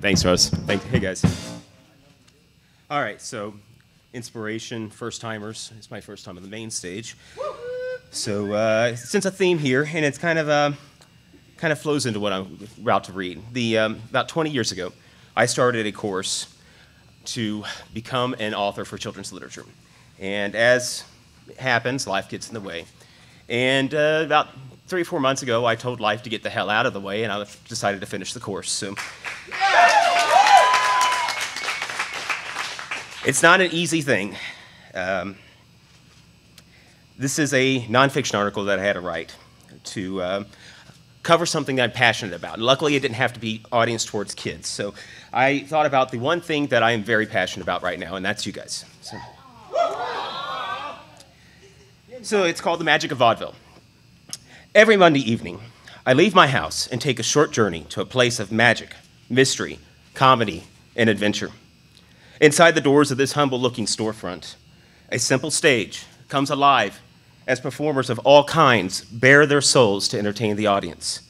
Thanks, Rose. Thank Hey, guys. All right, so inspiration, first timers. It's my first time on the main stage. So uh, since a theme here, and it's kind of uh, kind of flows into what I'm about to read. The um, about 20 years ago, I started a course to become an author for children's literature, and as happens, life gets in the way. And uh, about three or four months ago, I told life to get the hell out of the way, and I decided to finish the course. So. It's not an easy thing. Um, this is a nonfiction article that I had to write to uh, cover something that I'm passionate about. And luckily, it didn't have to be audience towards kids. So I thought about the one thing that I am very passionate about right now, and that's you guys. So, so it's called The Magic of Vaudeville. Every Monday evening, I leave my house and take a short journey to a place of magic, mystery, comedy, and adventure. Inside the doors of this humble looking storefront, a simple stage comes alive as performers of all kinds bare their souls to entertain the audience.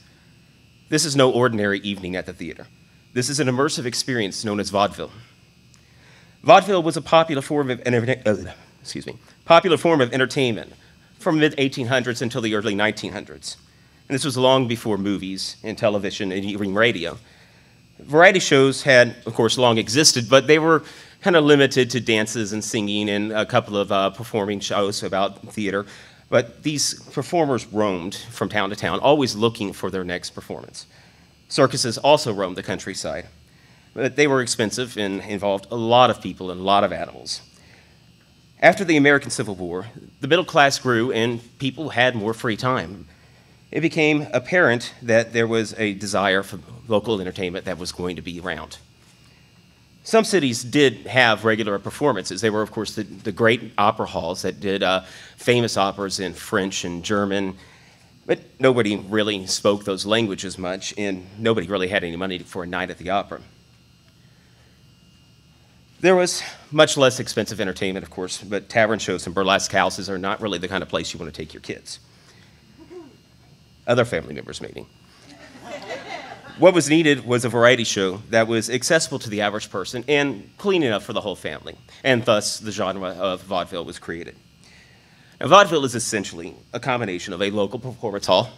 This is no ordinary evening at the theater. This is an immersive experience known as vaudeville. Vaudeville was a popular form of, uh, excuse me, popular form of entertainment from mid 1800s until the early 1900s. And this was long before movies and television and even radio. Variety shows had, of course, long existed, but they were kind of limited to dances and singing and a couple of uh, performing shows about theater. But these performers roamed from town to town, always looking for their next performance. Circuses also roamed the countryside, but they were expensive and involved a lot of people and a lot of animals. After the American Civil War, the middle class grew and people had more free time it became apparent that there was a desire for local entertainment that was going to be around. Some cities did have regular performances. They were, of course, the, the great opera halls that did uh, famous operas in French and German, but nobody really spoke those languages much, and nobody really had any money for a night at the opera. There was much less expensive entertainment, of course, but tavern shows and burlesque houses are not really the kind of place you want to take your kids other family members maybe. what was needed was a variety show that was accessible to the average person and clean enough for the whole family, and thus the genre of vaudeville was created. Now, vaudeville is essentially a combination of a local performance hall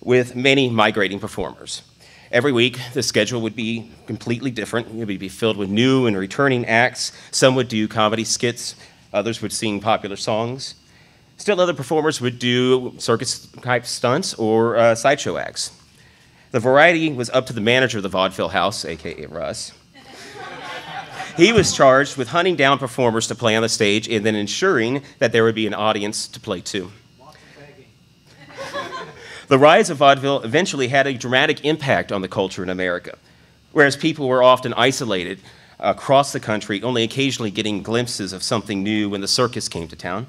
with many migrating performers. Every week, the schedule would be completely different. It would be filled with new and returning acts. Some would do comedy skits, others would sing popular songs. Still, other performers would do circus type stunts or uh, sideshow acts. The variety was up to the manager of the vaudeville house, aka Russ. he was charged with hunting down performers to play on the stage and then ensuring that there would be an audience to play to. The rise of vaudeville eventually had a dramatic impact on the culture in America. Whereas people were often isolated uh, across the country, only occasionally getting glimpses of something new when the circus came to town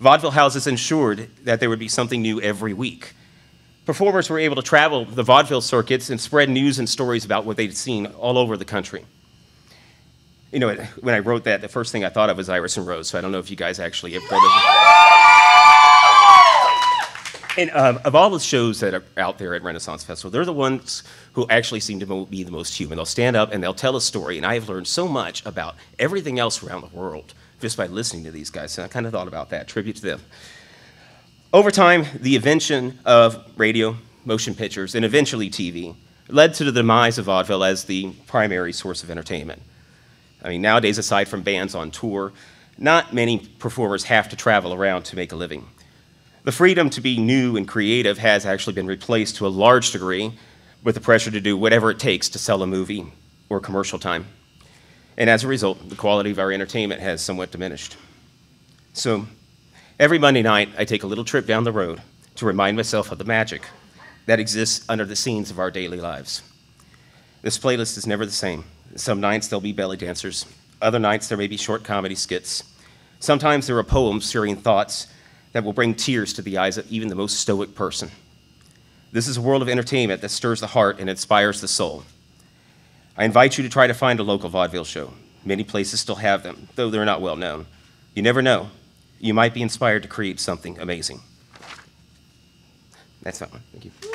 vaudeville houses ensured that there would be something new every week. Performers were able to travel the vaudeville circuits and spread news and stories about what they'd seen all over the country. You know, when I wrote that, the first thing I thought of was Iris and Rose, so I don't know if you guys actually have read it. And um, of all the shows that are out there at Renaissance Festival, they're the ones who actually seem to be the most human. They'll stand up and they'll tell a story, and I have learned so much about everything else around the world just by listening to these guys. So I kind of thought about that, tribute to them. Over time, the invention of radio, motion pictures, and eventually TV led to the demise of vaudeville as the primary source of entertainment. I mean, nowadays, aside from bands on tour, not many performers have to travel around to make a living. The freedom to be new and creative has actually been replaced to a large degree with the pressure to do whatever it takes to sell a movie or commercial time. And as a result, the quality of our entertainment has somewhat diminished. So every Monday night, I take a little trip down the road to remind myself of the magic that exists under the scenes of our daily lives. This playlist is never the same. Some nights there'll be belly dancers, other nights there may be short comedy skits. Sometimes there are poems sharing thoughts that will bring tears to the eyes of even the most stoic person. This is a world of entertainment that stirs the heart and inspires the soul. I invite you to try to find a local vaudeville show. Many places still have them, though they're not well known. You never know. You might be inspired to create something amazing. That's that one. Thank you.